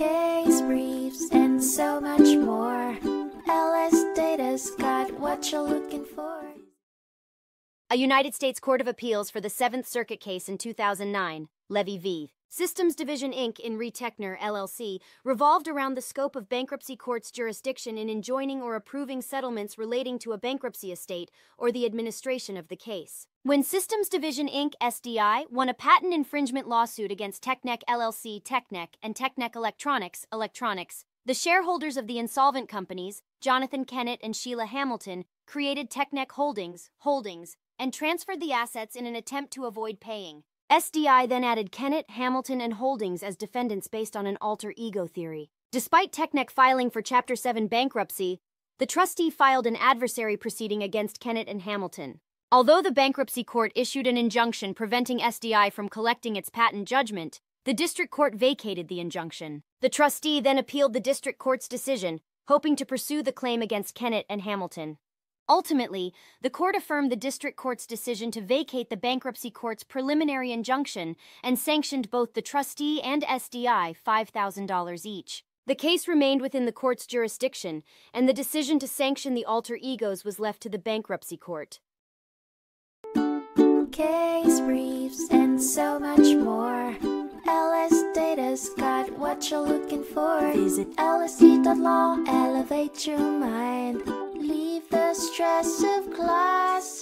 case briefs, and so much more. LS Data's got what you're looking for. A United States Court of Appeals for the Seventh Circuit case in 2009, Levey v. Systems Division Inc. in re Tekner LLC revolved around the scope of bankruptcy court's jurisdiction in enjoining or approving settlements relating to a bankruptcy estate or the administration of the case. When Systems Division Inc. SDI won a patent infringement lawsuit against Teknek LLC Teknek and Teknek Electronics Electronics, the shareholders of the insolvent companies, Jonathan Kennett and Sheila Hamilton, created Teknek Holdings, Holdings, and transferred the assets in an attempt to avoid paying. SDI then added Kennett, Hamilton, and Holdings as defendants based on an alter ego theory. Despite Teknek filing for Chapter 7 bankruptcy, the trustee filed an adversary proceeding against Kennett and Hamilton. Although the bankruptcy court issued an injunction preventing SDI from collecting its patent judgment, the district court vacated the injunction. The trustee then appealed the district court's decision, hoping to pursue the claim against Kennett and Hamilton. Ultimately, the court affirmed the district court's decision to vacate the bankruptcy court's preliminary injunction and sanctioned both the trustee and SDI $5,000 each. The case remained within the court's jurisdiction, and the decision to sanction the alter egos was left to the bankruptcy court. Case briefs, and so much more. LS Data's got what you're looking for. Visit lsd.law, elevate your mind. Stress of class.